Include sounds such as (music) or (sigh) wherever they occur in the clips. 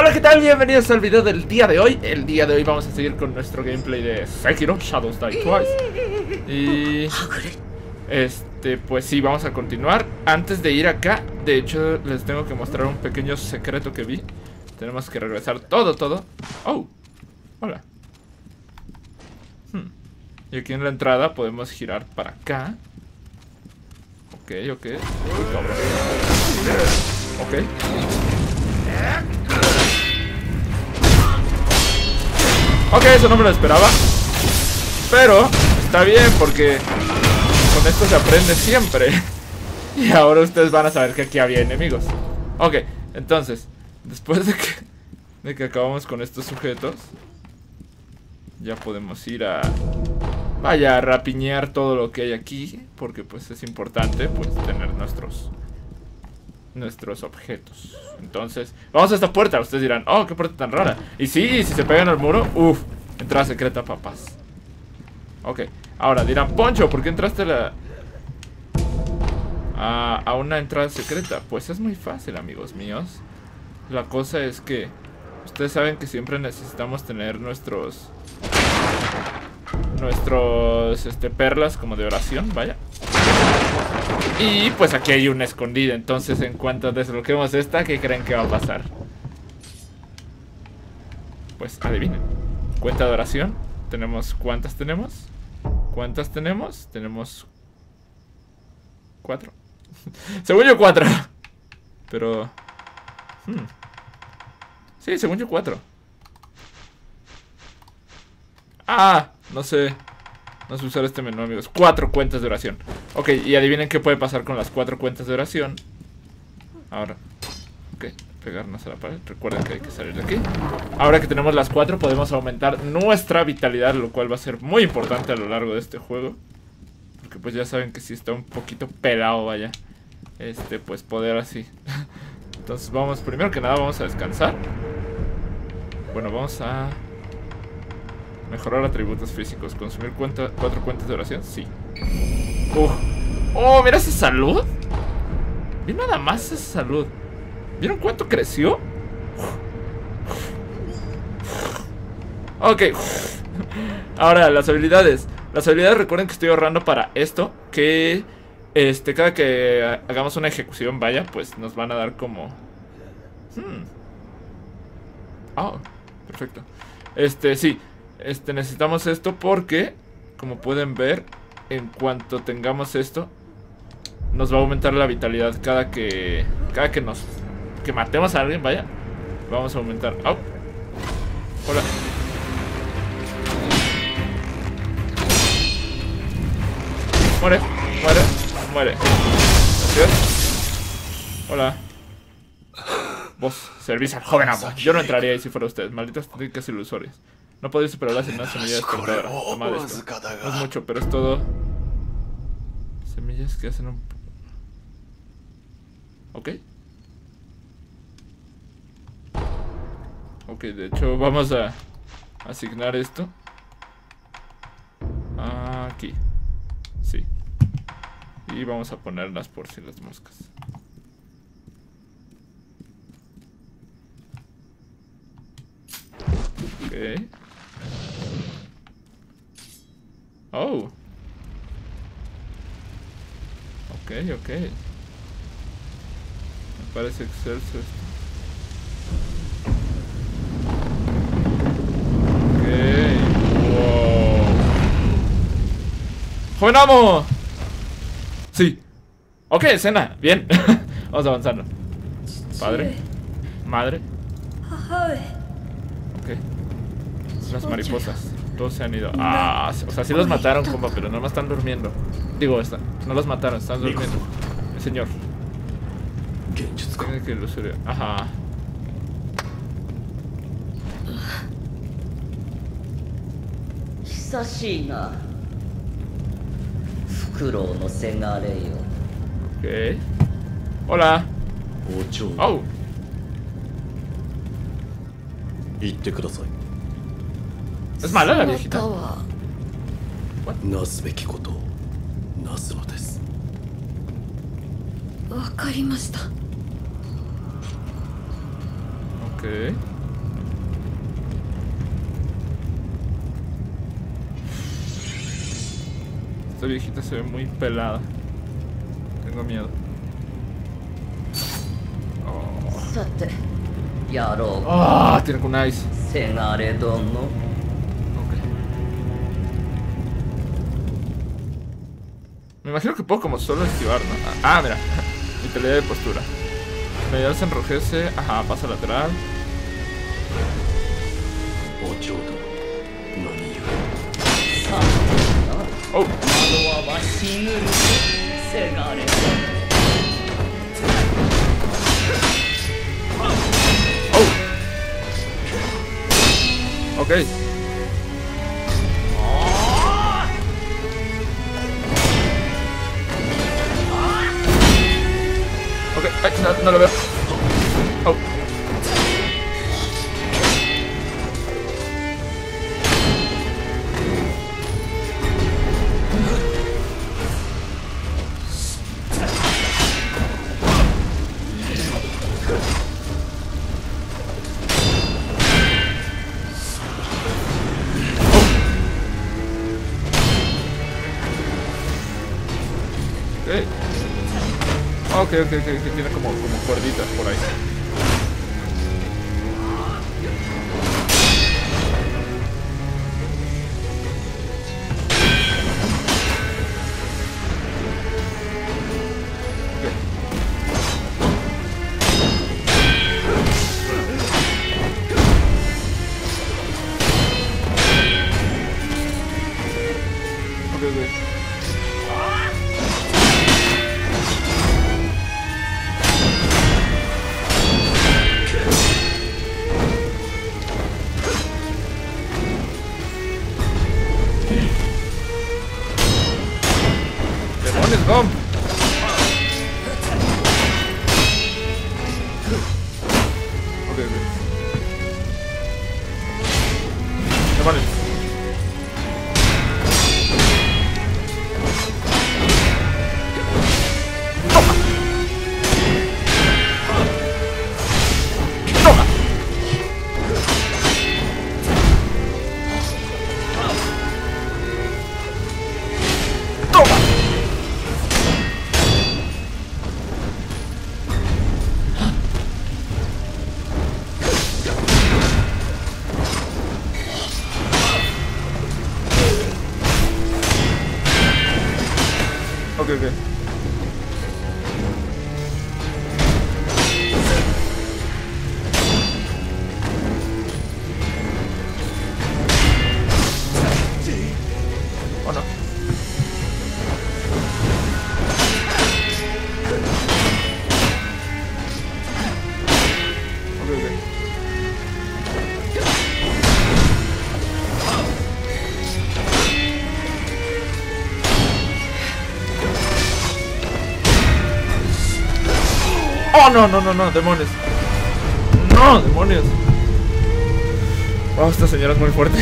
Hola, ¿qué tal? Bienvenidos al video del día de hoy. El día de hoy vamos a seguir con nuestro gameplay de Sekiro Shadows Die Twice. Y... Este, pues sí, vamos a continuar. Antes de ir acá, de hecho, les tengo que mostrar un pequeño secreto que vi. Tenemos que regresar todo, todo. Oh, hola. Hmm. Y aquí en la entrada podemos girar para acá. Ok, ok. Ok. Ok, eso no me lo esperaba. Pero está bien porque con esto se aprende siempre. (laughs) Y ahora ustedes van a saber que aquí había enemigos. Ok, entonces, después de que, de que acabamos con estos sujetos, ya podemos ir a... Vaya, a rapiñar todo lo que hay aquí, porque pues es importante pues tener nuestros nuestros objetos. Entonces, vamos a esta puerta. Ustedes dirán, oh, qué puerta tan rara. Y sí, si se pegan al muro, uff, entrada secreta, papás. Ok, ahora dirán, Poncho, ¿por qué entraste la... A, a una entrada secreta? Pues es muy fácil, amigos míos. La cosa es que ustedes saben que siempre necesitamos tener nuestros... Nuestros, este, perlas como de oración, vaya. Y pues aquí hay una escondida. Entonces, en cuanto desbloqueemos esta, ¿qué creen que va a pasar? Pues adivinen. Cuenta de oración. Tenemos. ¿Cuántas tenemos? ¿Cuántas tenemos? Tenemos. Cuatro. (laughs) según yo, cuatro. Pero. Hmm. Sí, según yo, cuatro. Ah, no sé. No sé usar este menú, amigos. Cuatro cuentas de oración. Ok, y adivinen qué puede pasar con las cuatro cuentas de oración. Ahora. Ok, pegarnos a la pared. Recuerden que hay que salir de aquí. Ahora que tenemos las cuatro, podemos aumentar nuestra vitalidad, lo cual va a ser muy importante a lo largo de este juego. Porque pues ya saben que si está un poquito pelado, vaya. Este, pues poder así. (laughs) Entonces vamos, primero que nada vamos a descansar. Bueno, vamos a... Mejorar atributos físicos. Consumir cuenta, cuatro cuentas de oración. Sí. Oh, mira esa salud. Mira nada más esa salud. ¿Vieron cuánto creció? Ok. Ahora, las habilidades. Las habilidades, recuerden que estoy ahorrando para esto. Que este, cada que hagamos una ejecución, vaya, pues nos van a dar como... Hmm. Oh, perfecto. Este, sí. Este, necesitamos esto porque, como pueden ver, en cuanto tengamos esto, nos va a aumentar la vitalidad cada que, cada que nos, que matemos a alguien, vaya, vamos a aumentar. ¡Oh! Hola. Muere, muere, muere. Hola. Vos servís al joven amo. Yo no entraría ahí si fuera usted. Malditas técnicas ilusorias. No podéis superar la semilla despertadora. Toma esto. No es mucho, pero es todo. Semillas que hacen un. Ok. Ok, de hecho, vamos a asignar esto. Aquí. Sí. Y vamos a ponerlas por si las moscas. Ok. Oh. Ok, ok. Me parece excelso esto. ¡Joven amo! Sí. Ok, escena. Bien. (laughs) Vamos avanzando. Padre. Madre. Ok Las mariposas. Todos se han ido. Ah, o sea, sí los mataron, compa, pero no más están durmiendo. Digo, está, no los mataron, están durmiendo. El señor. Tiene que ilusorio. Ajá. Ok. Hola. Oh. 言ってください Es mala la viejita. なすべきことをなすのですわかりました Ok. Ok. Esta viejita se ve muy pelada. Tengo miedo. Oh. さてやろ Ah, tiene kunais. うせ Me imagino que puedo como solo esquivar, ¿no? Ah, ah mira. (laughs) Mi pelea de postura. Medial se enrojece. Ajá, pasa lateral. Oh. (laughs) Oh. Ok. Ok, ok, ok, que tiene como, como cuerditas por ahí. ¡Demonios, Gom! Ok, Ok, ok. ¡Oh, no, no, no, no! ¡Demonios! ¡No, demonios! Wow, esta señora es muy fuerte.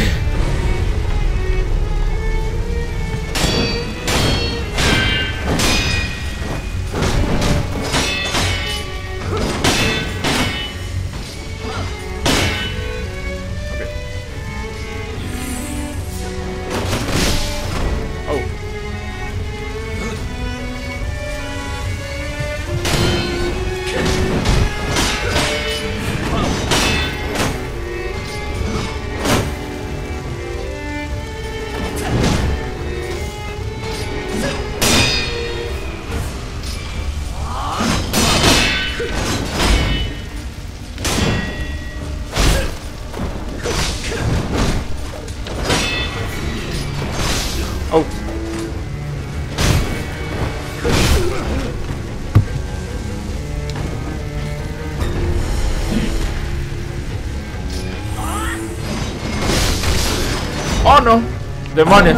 Demonios.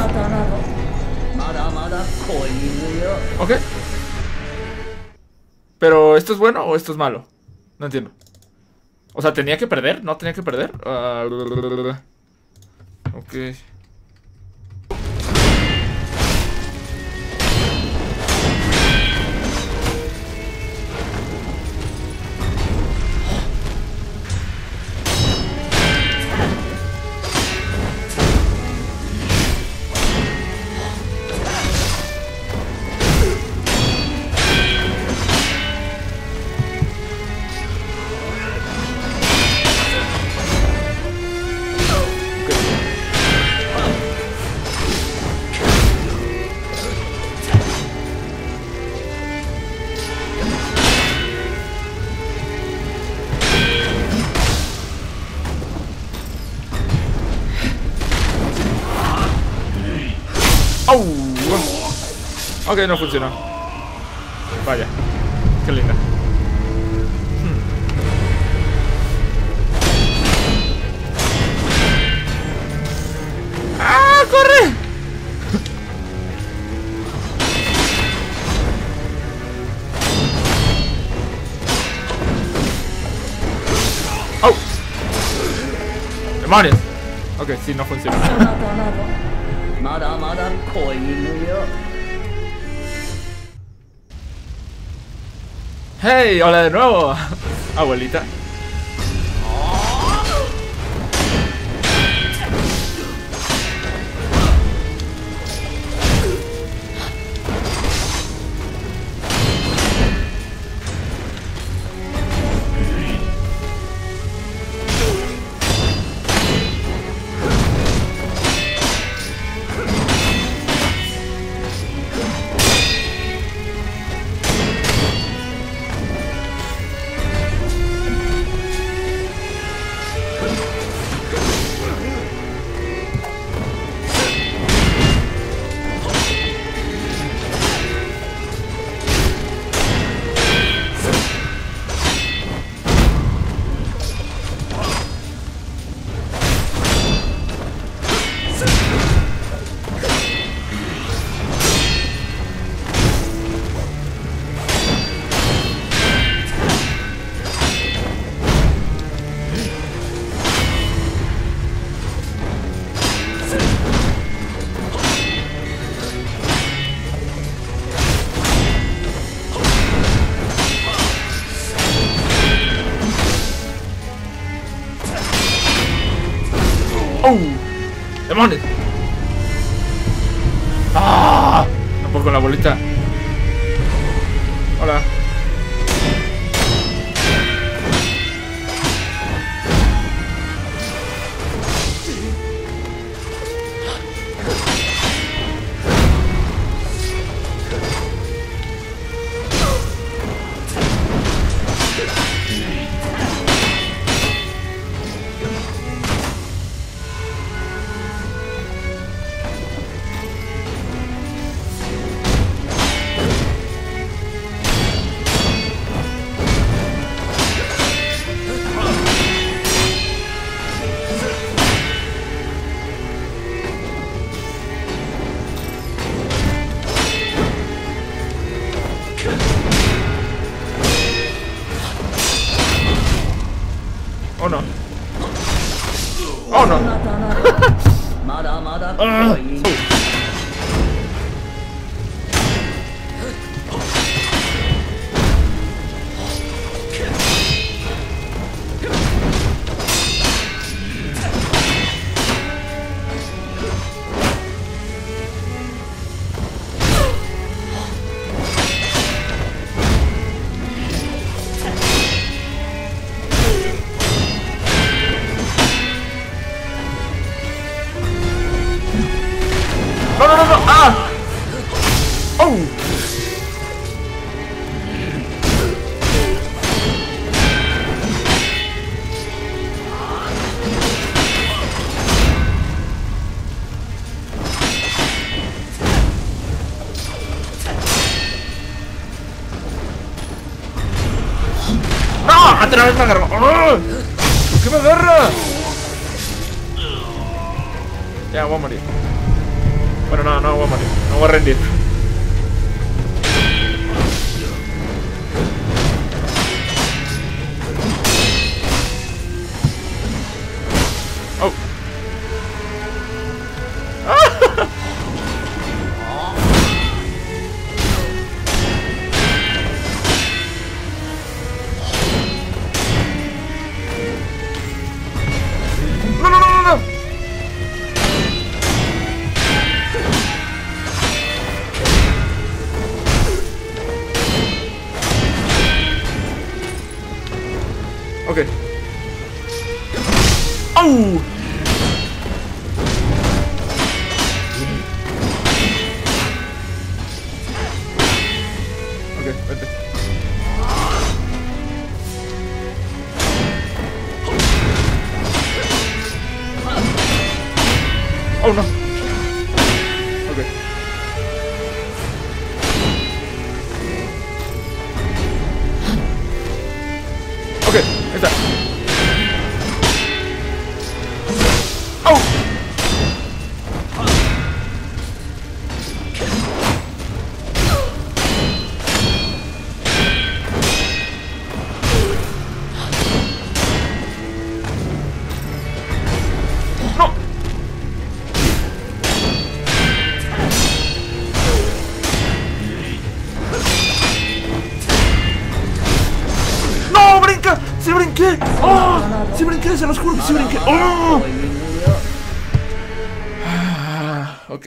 Ok. Pero, ¿esto es bueno o esto es malo? No entiendo. O sea, ¿tenía que perder? ¿No tenía que perder? Uh... ok. Ok, no funcionó. Vaya. Qué linda. Hmm. ¡Ah, corre! ¡Oh! ¡Demonios! Ok, sí, no funciona. (laughs) (laughs) ¡Hey! ¡Hola de nuevo! Abuelita. Oh no. Oh no. oh. Okay. Okay, it's that. Ok.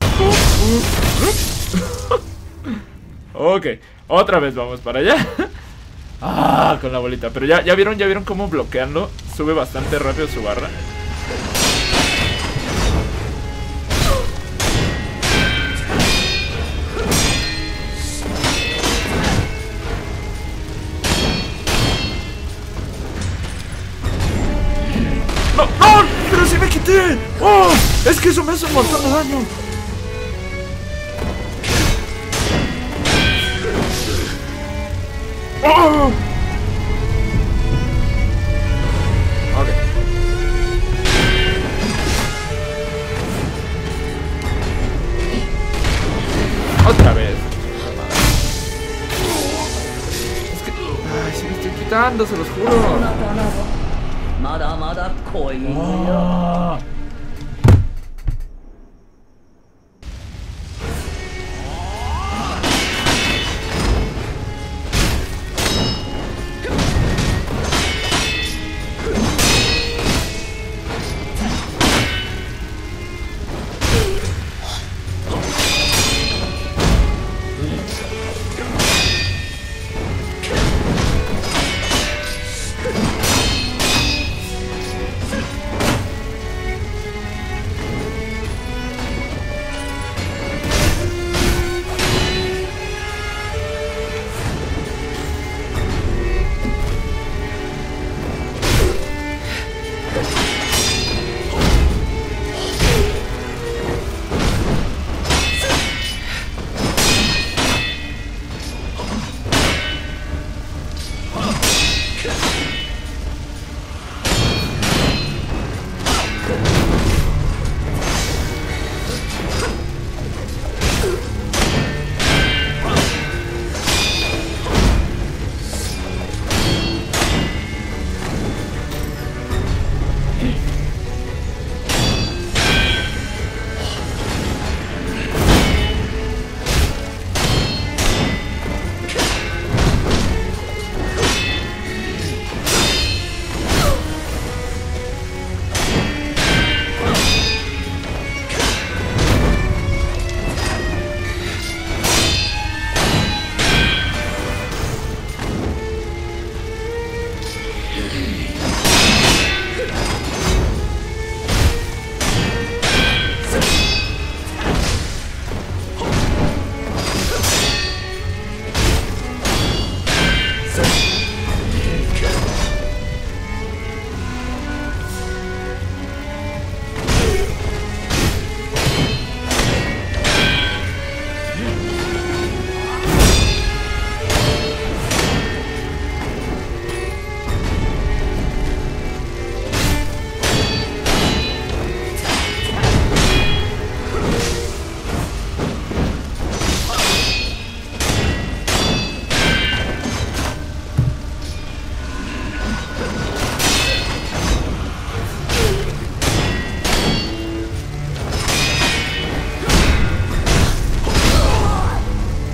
(laughs) ok, otra vez vamos para allá. (laughs) Ah, con la bolita. Pero ya, ya vieron, ya vieron cómo bloqueando sube bastante rápido su barra. Es que eso me hace un montón de daño. ¡Oh! Ok. Otra vez. Es que... Ay, sí me estoy quitando, se los juro. そ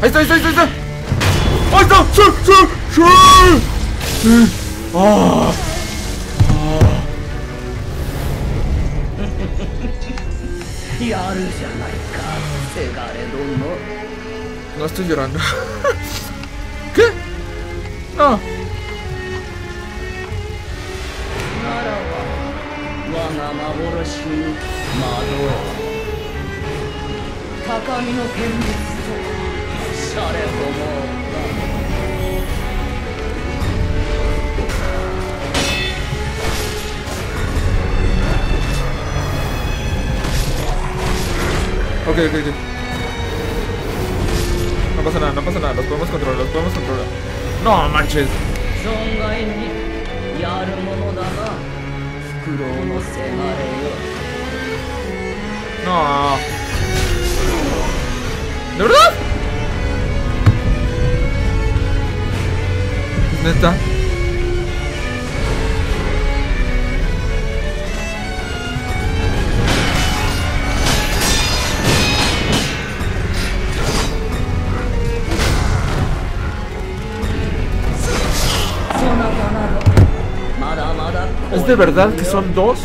Ahí está, ahí está, ahí está, ahí está. Ahí está. Sí, sí, sí. Sí. Ah. やるじゃないかせがれ殿 No estoy llorando. ¿Qué? No. な Ok, ok, ok. No pasa nada, no pasa nada. Los podemos controlar, los podemos controlar. No manches. No. ¿De verdad? Neta? ¿Es de verdad que son dos?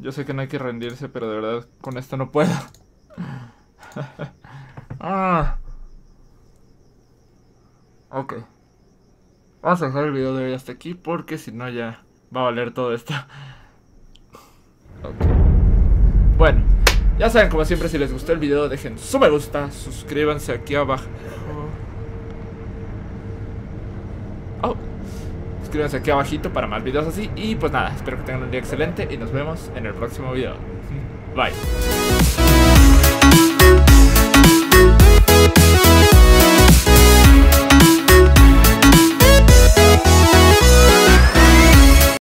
Yo sé que no hay que rendirse, pero de verdad con esto no puedo. (laughs) ah. Ok. Vamos a dejar el video de hoy hasta aquí porque si no ya va a valer todo esto. (laughs) Ok. Bueno, ya saben, como siempre, si les gustó el video, dejen su me gusta, suscríbanse aquí abajo. Oh. Suscríbanse aquí abajito para más videos así. Y pues nada, espero que tengan un día excelente y nos vemos en el próximo video. Bye.